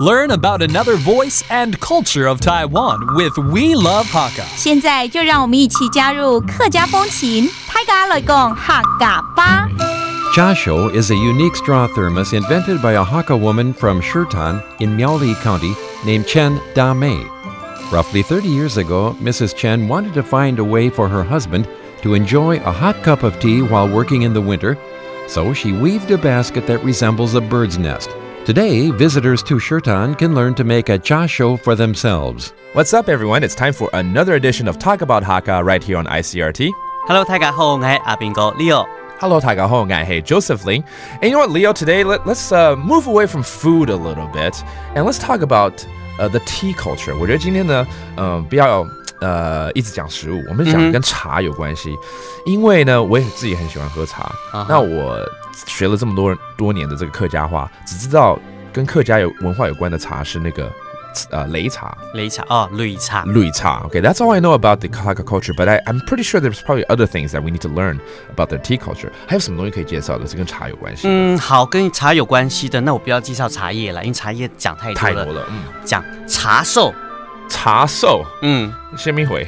Learn about another voice and culture of Taiwan with We Love Hakka。现在就让我们一起加入客家风情，泰嘎来共哈嘎吧。Jasho is a unique straw thermos invented by a Hakka woman from Shitan in Miaoli County named Chen Da Mei. Roughly 30 years ago, Mrs. Chen wanted to find a way for her husband to enjoy a hot cup of tea while working in the winter, so she weaved a basket that resembles a bird's nest. Today, visitors to Shitan can learn to make a chasho for themselves. What's up, everyone? It's time for another edition of Talk About Hakka right here on ICRT. Hello, 大家好，我係阿邊個 Leo。Hello, 大家好，我係 Joseph Ling. And you know what, Leo? Today, let, us uh, move away from food a little bit and let's talk about uh, the tea culture. 我觉得今天呢，嗯、呃，比较呃一直讲食物我们讲跟茶有关系。因为呢我也自己很喜欢喝茶那我学了这么多多年的这个客家话只知道跟客家有文化有关的茶是那个呃擂茶。擂茶哦擂茶。擂茶。Ok that's all i know about the kaaka culture but i i'm pretty sure there's probably other things that we need to learn about the tea culture. 还有什么东西可以介绍的？是跟茶有关系嗯好跟茶有关系的那我不要介绍茶叶了因为茶叶讲太多了嗯。讲茶寿。茶寿，嗯，先没回。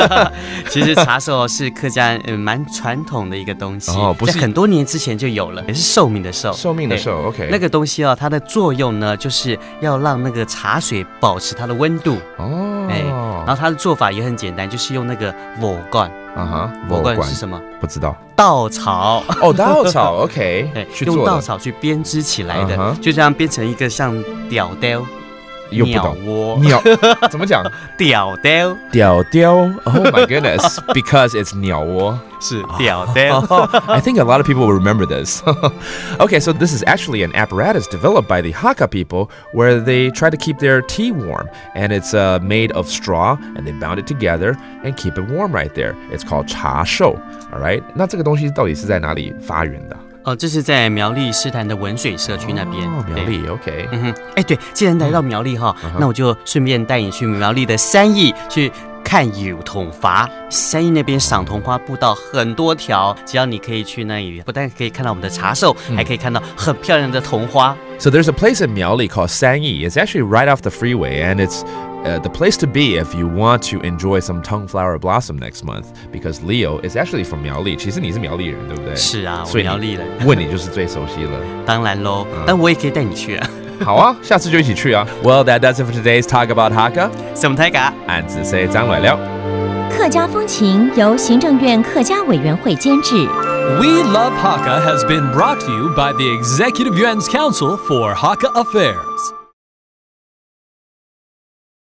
其实茶寿是客家嗯蛮传统的一个东西，哦不是很多年之前就有了，也是寿命的寿，对寿命的寿，OK。那个东西哦，它的作用呢，就是要让那个茶水保持它的温度。哦，哎，然后它的做法也很简单，就是用那个火罐，啊哈，火罐是什么？不知道。稻草。哦，稻草，OK，对，去做的，用稻草去编织起来的就这样编成一个像屌雕鸟又不懂。窝，鸟怎么讲？屌雕屌雕？Oh my goodness! Because it's 鸟窝。是屌雕。 I think a lot of people will remember this. okay, so this is actually an apparatus developed by the Hakka people where they try to keep their tea warm. And it's uh, made of straw and they bound it together and keep it warm right there. It's called cha shou. All right? 那这个东西到底是在哪里发源的？ 哦，这是在苗栗诗坛的文水社区那边。哦，苗。栗，OK。嗯哼，哎，对，既然来到苗栗哈，那我就顺便带你去苗栗的三义去看有桐筏。三义那边赏桐花步道很多条，只要你可以去那里，不但可以看到我们的茶寿，还可以看到很漂亮的桐花。So there's a place in Miaoli called Sanyi. It's actually right off the freeway, and it's uh, the place to be if you want to enjoy some tongue flower blossom next month. Because Leo is actually from Miaoli. 其实你是苗栗人，对不对？是啊，我所以你苗栗人，问你就是最熟悉了。当然喽，但我也可以带你去啊。好啊，下次就一起去啊。Well, that does it for today's talk about Hakka. 什么台嘎？俺只say 张来了。客家风情由行政院客家委员会监制。 We Love Hakka has been brought to you by the Executive Yuan's Council for Hakka Affairs.